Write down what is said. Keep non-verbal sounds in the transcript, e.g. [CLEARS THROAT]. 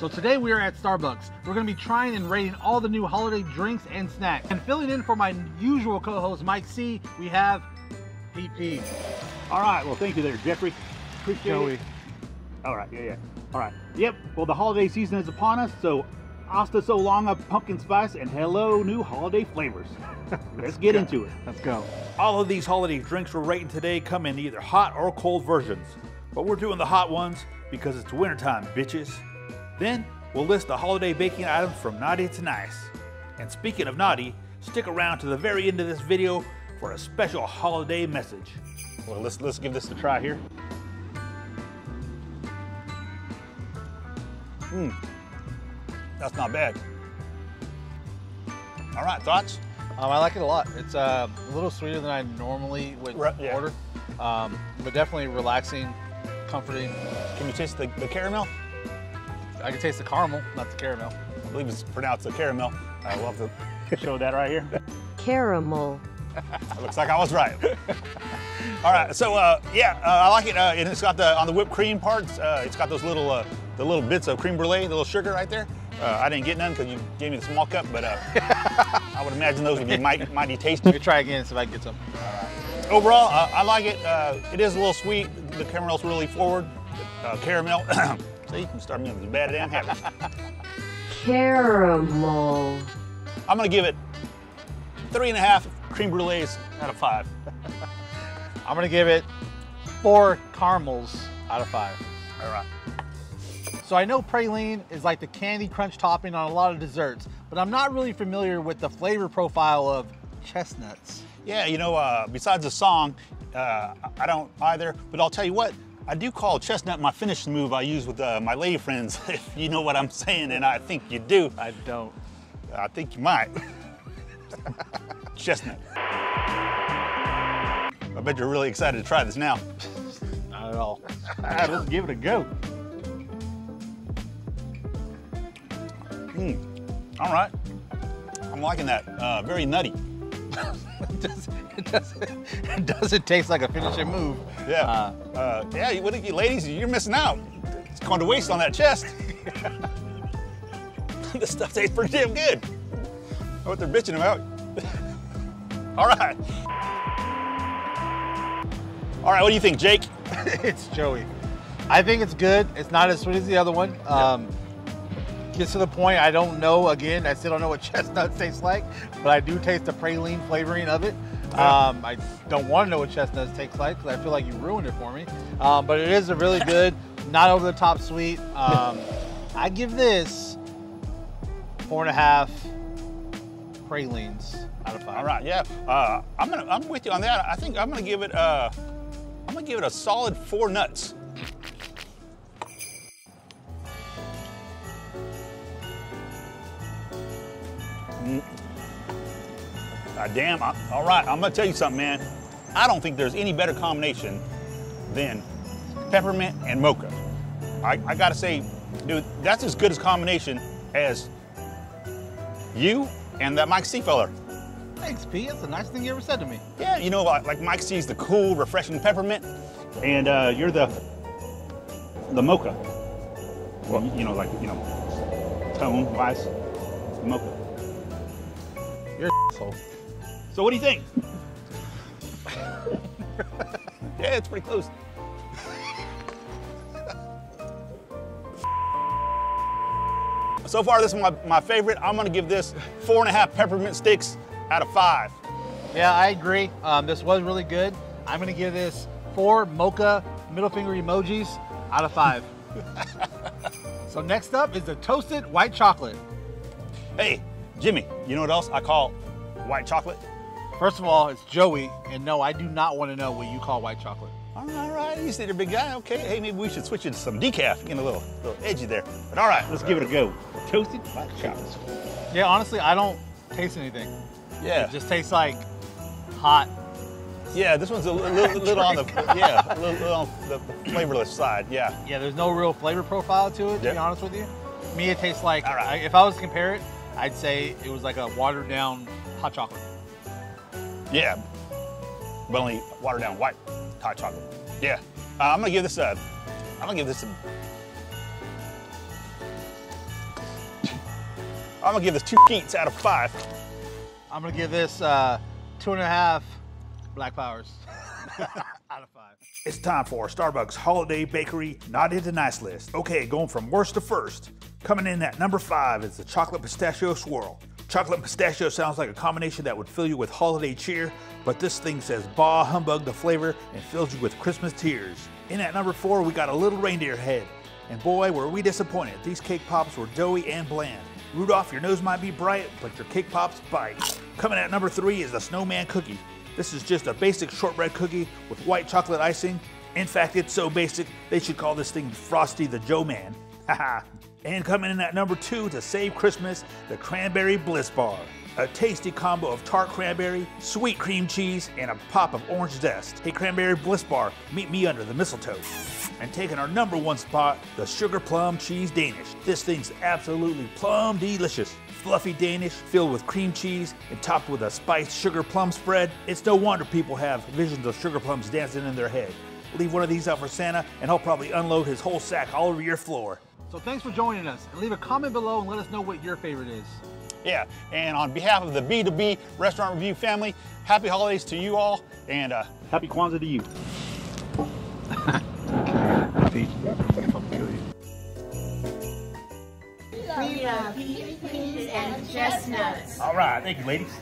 So today we are at Starbucks. We're gonna be trying and rating all the new holiday drinks and snacks. And filling in for my usual co-host Mike C, we have PP. All right, well, thank you there, Jeffrey. Appreciate Joey. it. All right, yeah, yeah. All right. Yep, well, the holiday season is upon us, so hasta so long of pumpkin spice and hello new holiday flavors. [LAUGHS] Let's get into it. Let's go. All of these holiday drinks we're rating today come in either hot or cold versions. But we're doing the hot ones because it's wintertime, bitches. Then we'll list the holiday baking items from naughty to nice. And speaking of naughty, stick around to the very end of this video for a special holiday message. Well, let's let's give this a try here. Mmm, that's not bad. All right, thoughts? Um, I like it a lot. It's uh, a little sweeter than I normally would Right, yeah. order, um, but definitely relaxing, comforting. Can you taste the, the caramel? I can taste the caramel, not the caramel. I believe it's pronounced the caramel. I love to [LAUGHS] show that right here. caramel, [LAUGHS] It looks like I was right. [LAUGHS] All right, so uh, yeah, uh, I like it. Uh, and it's got the on the whipped cream parts. Uh, it's got those little uh, the little bits of cream brulee, the little sugar right there. Uh, I didn't get none because you gave me the small cup, but uh, I would imagine those would be mighty, mighty tasty. Let me try again, see if I can get some. Overall, uh, I like it. Uh, it is a little sweet. The caramel's really forward. Uh, caramel. [CLEARS THROAT] so you can start me with a bad damn habit. caramel, I'm gonna give it three and a half cream brulees out of five. I'm gonna give it four caramels out of five. All right. So I know praline is like the candy crunch topping on a lot of desserts, but I'm not really familiar with the flavor profile of chestnuts. Yeah, you know, uh, besides the song, uh, I don't either. But I'll tell you what, I do call chestnut my finishing move I use with uh, my lady friends, [LAUGHS] if you know what I'm saying, and I think you do. I don't. I think you might. [LAUGHS] chestnut. I bet you're really excited to try this now. [LAUGHS] Not at all. All right, let's give it a go. Mm. All right. I'm liking that. Uh, very nutty. [LAUGHS] it, does, it, doesn't, it doesn't taste like a finishing move. Yeah. Uh, Uh, yeah, you, what, you ladies, you're missing out. It's going to waste on that chest. [LAUGHS] this stuff tastes pretty damn good. Know what they're bitching about. [LAUGHS] All right. All right, what do you think, Jake? it's Joey. I think it's good. It's not as sweet as the other one. Um, gets to the point I don't know. Again, I still don't know what [LAUGHS] chestnuts tastes like, but I do taste the praline flavoring of it. Yeah. Um, I don't want to know what chestnuts taste like because I feel like you ruined it for me. Um, but it is a really good, [LAUGHS] not over the top sweet. Um, I give this four and a half pralines out of five. All right, yeah. Uh, I'm gonna, I'm with you on that. I think I'm gonna give it, uh, I'm gonna give it a solid four nuts. Ah, damn. I, all right, I'm gonna tell you something, man. I don't think there's any better combination than peppermint and mocha. I, I gotta say, dude, that's as good a combination as you and that Mike C feller. Thanks, P. That's the nicest thing you ever said to me. Yeah, you know, like, like Mike C's the cool, refreshing peppermint, and uh, you're the the mocha. Well, you know, like you know, tone wise, mocha. You're an asshole. So what do you think? [LAUGHS] yeah, it's pretty close. [LAUGHS] So far, this is my, my favorite. I'm gonna give this four and a half peppermint sticks out of five. Yeah, I agree. Um, this was really good. I'm gonna give this four mocha middle finger emojis out of five. [LAUGHS] so next up is the toasted white chocolate. Hey, Jimmy, you know what else I call white chocolate? First of all, it's Joey, and no, I do not want to know what you call white chocolate. All right, all right, you said a big guy. Okay, hey, maybe we should switch it to some decaf, get a little, little edgy there. But all right, let's give it a go. Toasted white chocolate. Yeah, honestly, I don't taste anything. Yeah, It just tastes like hot. yeah. This one's a little, little on the yeah, a little, little on the, flavorless side. Yeah. Yeah, there's no real flavor profile to it, to be honest with you. Me, it tastes like, All right. I- if I was to compare it, I'd say it was like a watered down hot chocolate. Yeah, but only watered down white hot chocolate. Yeah, uh, I'm gonna give this a, I'm gonna give this a I'm gonna give this two Keats out of five. I'm gonna give this uh, two and a half Black Powers [LAUGHS] out of five. It's time for Starbucks Holiday Bakery Not Into Nice list. Okay, going from worst to first. Coming in at number five is the chocolate pistachio swirl. Chocolate pistachio sounds like a combination that would fill you with holiday cheer, but this thing says bah humbug the flavor and fills you with Christmas tears. In at number four, we got a little reindeer head. And boy, were we disappointed. These cake pops were doughy and bland. Rudolph, your nose might be bright, but your cake pops bite. Coming at number three is the snowman cookie. This is just a basic shortbread cookie with white chocolate icing. In fact, it's so basic, they should call this thing Frosty the Joe Man. [LAUGHS] Haha. And coming in at number two to save Christmas, the Cranberry Bliss Bar. A tasty combo of tart cranberry, sweet cream cheese, and a pop of orange zest. Hey, Cranberry Bliss Bar, meet me under the mistletoe. And taking our number one spot, the Sugar Plum Cheese Danish. This thing's absolutely plum delicious. Fluffy Danish, filled with cream cheese and topped with a spiced sugar plum spread. It's no wonder people have visions of sugar plums dancing in their head. Leave one of these out for Santa, and he'll probably unload his whole sack all over your floor. So thanks for joining us, and leave a comment below and let us know what your favorite is. Yeah, and on behalf of the B2B Restaurant Review family, happy holidays to you all, and uh, happy Kwanzaa to you. We love peas and chestnuts. All right, thank you, ladies.